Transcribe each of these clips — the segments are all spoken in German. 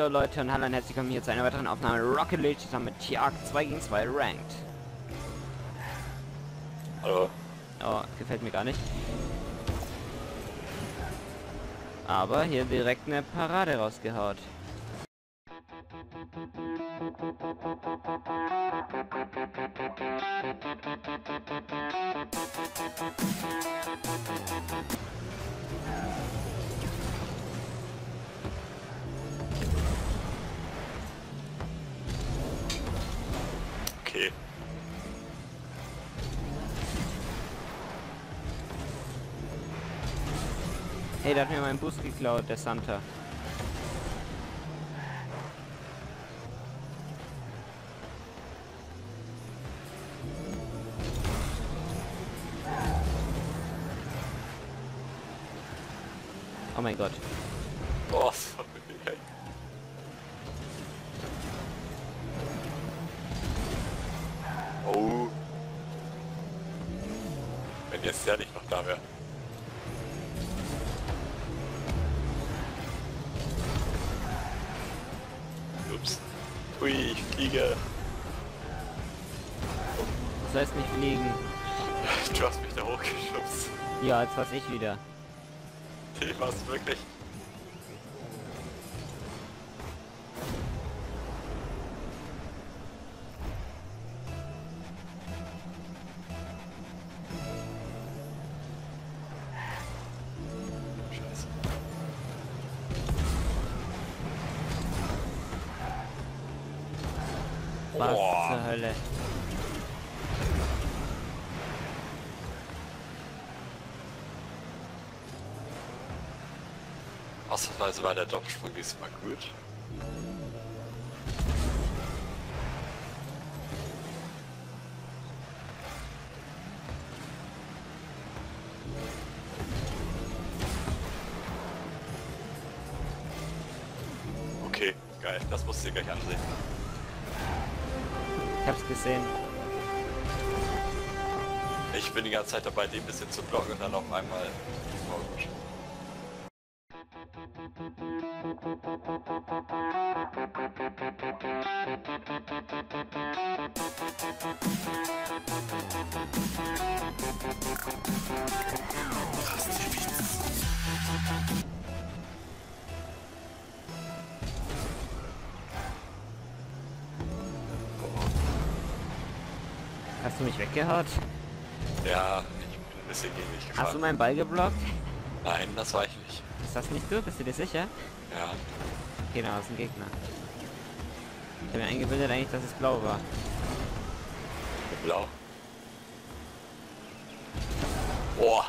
Hallo Leute und hallo und herzlich willkommen hier zu einer weiteren Aufnahme Rocket League zusammen mit Tiag 2 gegen 2 Ranked. Hallo. Oh, gefällt mir gar nicht. Aber hier direkt eine Parade rausgehaut. Hey, der hat mir meinen Bus geklaut, der Santa. Oh mein Gott. Oh, sorry. Oh. Wenn jetzt der nicht noch da wäre. Ui, ich fliege. Das heißt nicht fliegen. Du hast mich da hochgeschubst. Ja, jetzt war's ich wieder. Ich war's wirklich. Was Boah. zur Hölle. Ausnahmsweise war der Doppelsprung diesmal gut. Okay, geil. Das musst du dir gleich ansehen. Hab's gesehen. Ich bin die ganze Zeit dabei, den ein bisschen zu blocken und dann auf einmal... Oh, gut. Weggehaut? Ja, ich bin ein bisschen gegen Hast gefahren. du meinen Ball geblockt? Nein, das war ich nicht. Ist das nicht du? Bist du dir sicher? Ja. Okay, da ist ein Gegner. Ich habe mir eingebildet eigentlich, dass es blau war. Blau. Boah.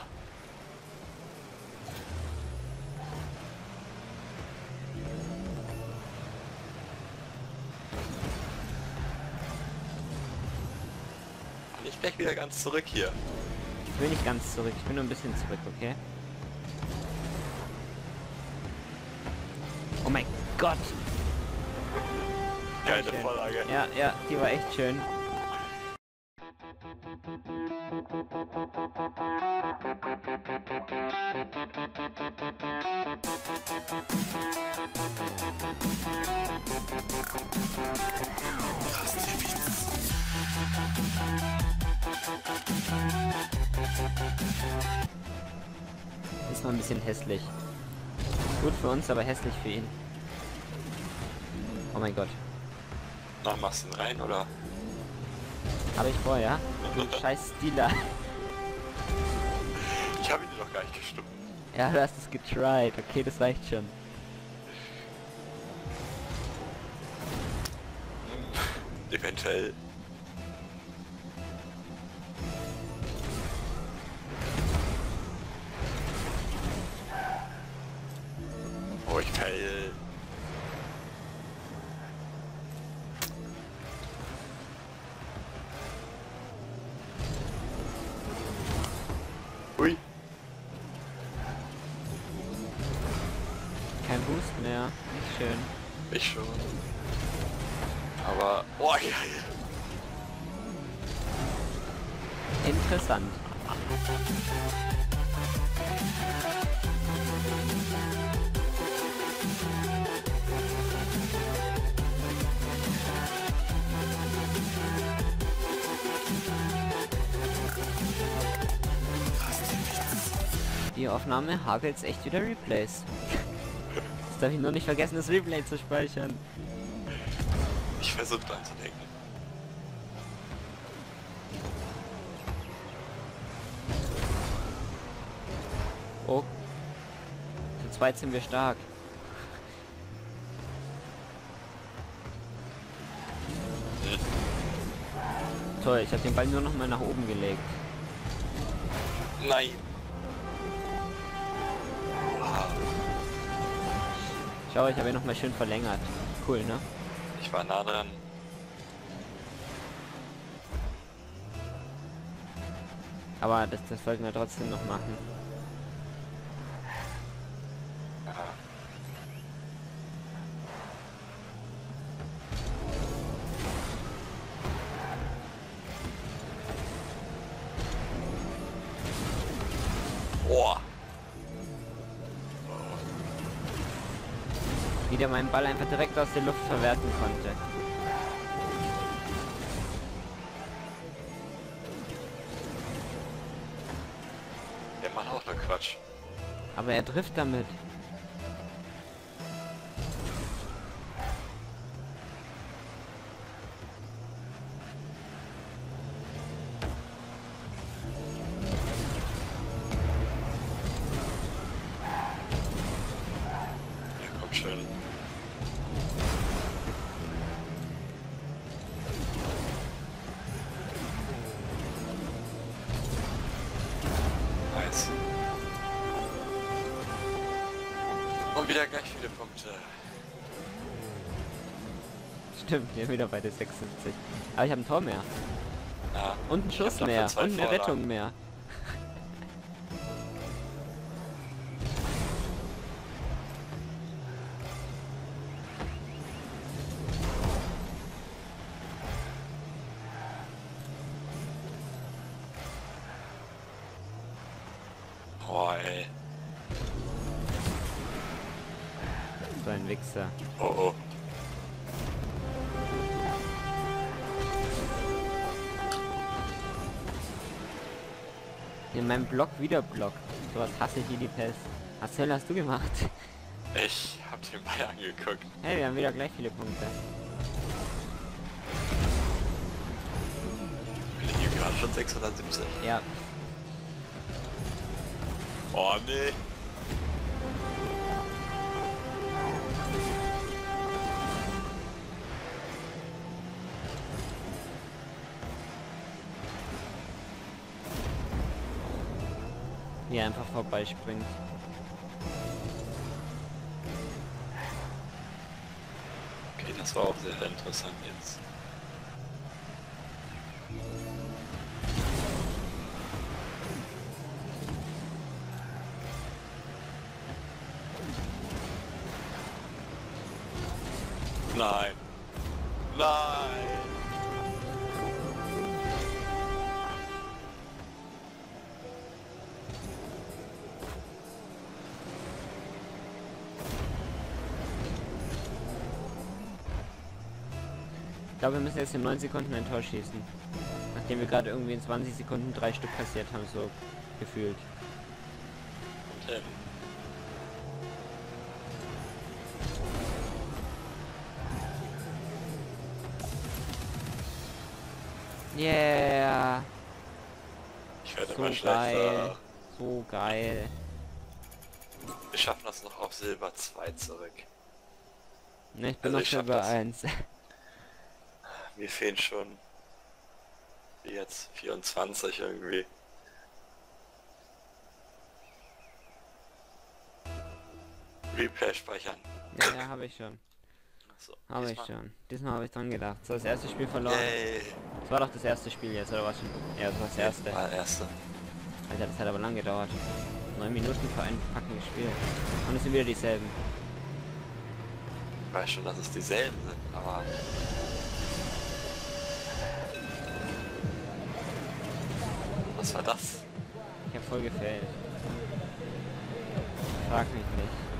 Gleich wieder ganz zurück hier. Ich will nicht ganz zurück, ich bin nur ein bisschen zurück, okay? Oh mein Gott! Geile. Vorlage. Ja, ja, die war echt schön. Ist mal ein bisschen hässlich. Gut für uns, aber hässlich für ihn. Oh mein Gott. Noch machst du ihn rein oder? Habe ich vor, ja? Du scheiß Stealer. Ich habe ihn doch gar nicht gestimmt. Ja, du hast es getried. Okay, das reicht schon. Eventuell. Oh, ich fell. Ui. Kein Boost mehr. Nicht schön. Ich schon. Aber, oh geil. Interessant. Die Aufnahme hagelt echt wieder Replays. Jetzt darf ich nur nicht vergessen, das Replay zu speichern. Ich versuche dran zu denken. Oh. Zu zweit sind wir stark. Hm. Toll, ich habe den Ball nur noch mal nach oben gelegt. Nein. Schau, ich habe ihn noch mal schön verlängert. Cool, ne? ich war nah dran. Aber das, das sollten wir trotzdem noch machen. Ja. Meinen Ball einfach direkt aus der Luft verwerten konnte. Der macht auch nur Quatsch. Aber er trifft damit. Und wieder gleich viele Punkte. Stimmt, wir sind wieder bei der 76. Aber ich habe ein Tor mehr. Ja. Und einen Schuss mehr. Und eine Vorlagen. Rettung mehr. Boah, ey. So ein Wichser. Oh, oh. In meinem Block wieder blockt. Sowas hasse ich wie die Pest. Was Hölle hast du gemacht? Ich hab den Ball angeguckt. Hey, wir haben wieder gleich viele Punkte. Bin ich hier gerade schon 670. Ja, Oh, nee. Wie er einfach vorbeispringt. Okay, das war auch sehr interessant jetzt. Nein. Nein. Glaube, wir müssen jetzt in 9 Sekunden ein Tor schießen. Nachdem wir gerade irgendwie in 20 Sekunden drei Stück kassiert haben, so gefühlt. Und, ähm, Yeah! ich werde So immer schlechter. geil. So geil. Wir schaffen das noch auf Silber 2 zurück. Ne, ich bin Also noch Silber das. 1. Mir fehlen schon jetzt 24 irgendwie. Replay speichern. ja, ja, habe ich schon. So, Habe ich schon. Diesmal habe ich dran gedacht. So, das erste Spiel verloren. Yay. Das war doch das erste Spiel jetzt, oder was? Ja, das war das erste. War erste. Alter, das hat aber lang gedauert. Neun Minuten für ein fucking Spiel. Und es sind wieder dieselben. Ich weiß schon, dass es dieselben sind, aber was war das? Ich hab voll gefällt. Frag mich nicht.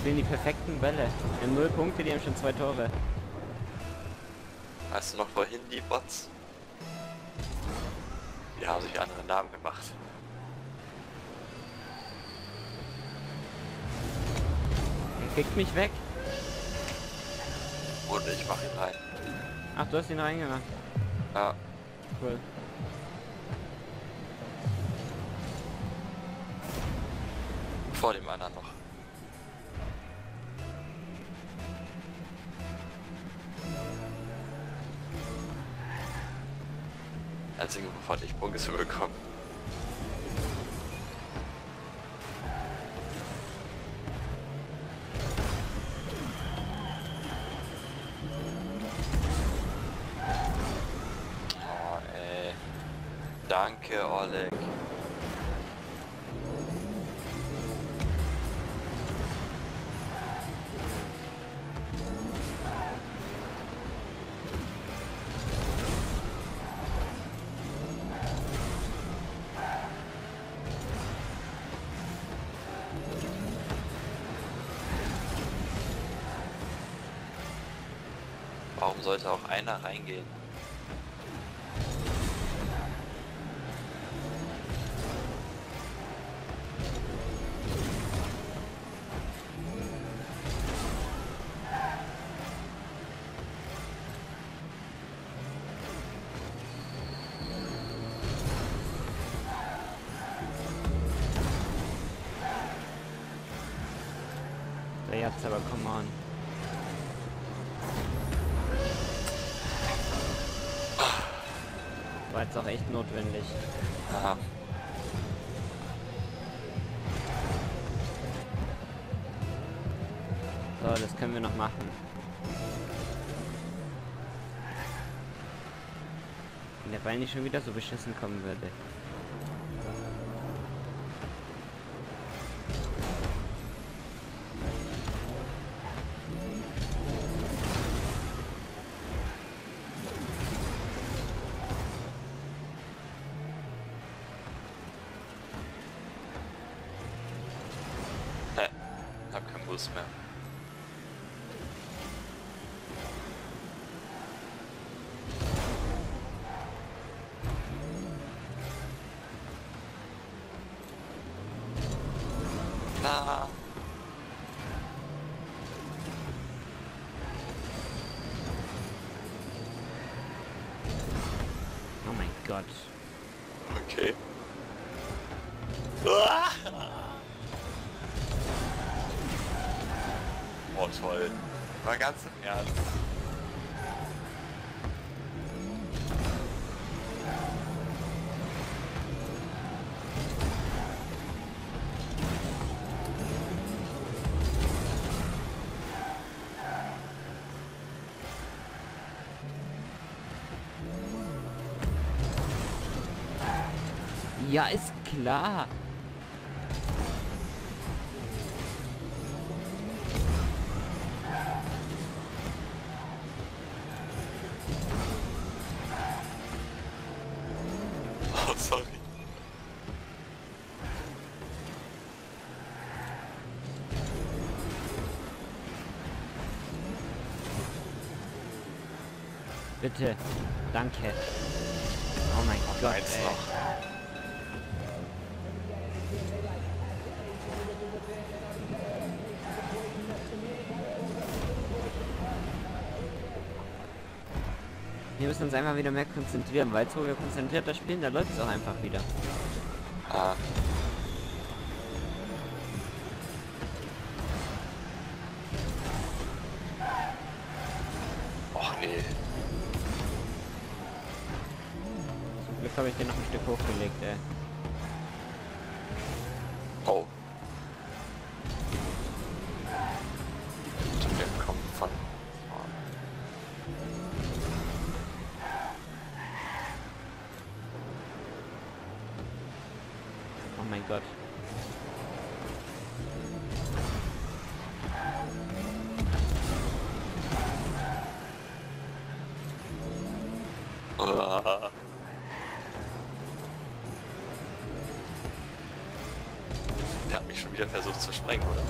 Spielen die perfekten Bälle. Wir haben null Punkte, die haben schon zwei Tore. Weißt du noch wohin die Bots? Die haben sich andere Namen gemacht. Er kickt mich weg. Und ich mach ihn rein. Ach, du hast ihn reingemacht. Ja, Cool. vor dem anderen Einzige, wovon ich Punkte bekommen. Sollte auch einer reingehen? Jetzt auch echt notwendig. Aha. So, das können wir noch machen. Wenn der Ball nicht schon wieder so beschissen kommen würde. Na. Oh mein Gott. Okay. Oh toll. War ganz im Ernst. Ja, ist klar. Oh, sorry. Bitte. Danke. Oh mein Gott, Eins noch. Müssen uns einfach wieder mehr konzentrieren, weil so wir konzentrierter spielen, da läuft es auch einfach wieder. Ah. Och nee. Zum Glück habe ich den noch ein Stück hochgelegt, ey. Der hat mich schon wieder versucht zu sprengen, oder?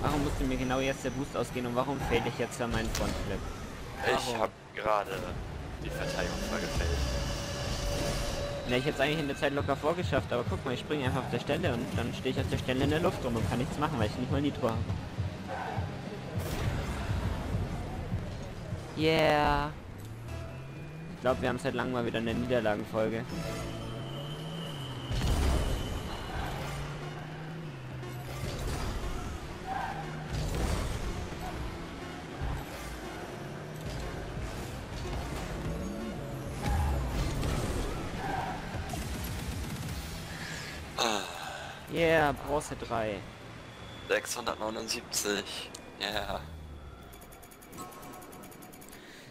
Warum musste mir genau jetzt der Boost ausgehen und warum fehlt ich jetzt an meinen Frontflip? Ich habe gerade die Verteidigung vergefällt. Ne, ich hätte es eigentlich in der Zeit locker vorgeschafft, aber guck mal, ich springe einfach auf der Stelle und dann stehe ich auf der Stelle in der Luft rum und kann nichts machen, weil ich nicht mal Nitro habe. Yeah. Ich glaube, wir haben seit langem mal wieder eine Niederlagenfolge. Yeah, Bronze 3. 679. Ja.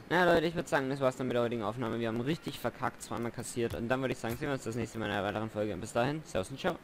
Na Leute, ich würde sagen, das war's dann mit der heutigen Aufnahme. Wir haben richtig verkackt, zweimal kassiert. Und dann würde ich sagen, sehen wir uns das nächste Mal in einer weiteren Folge. Bis dahin, Servus und Ciao.